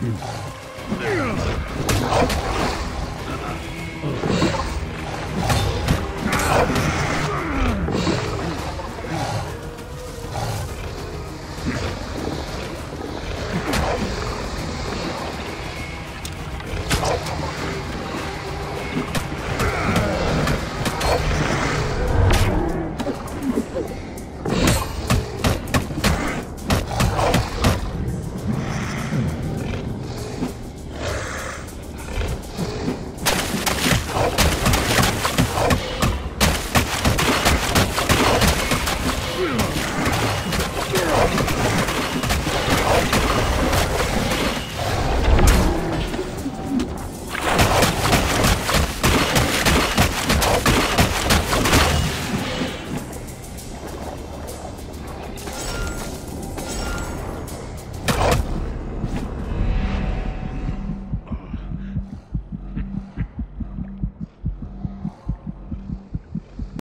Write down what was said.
Hmm. Ugh.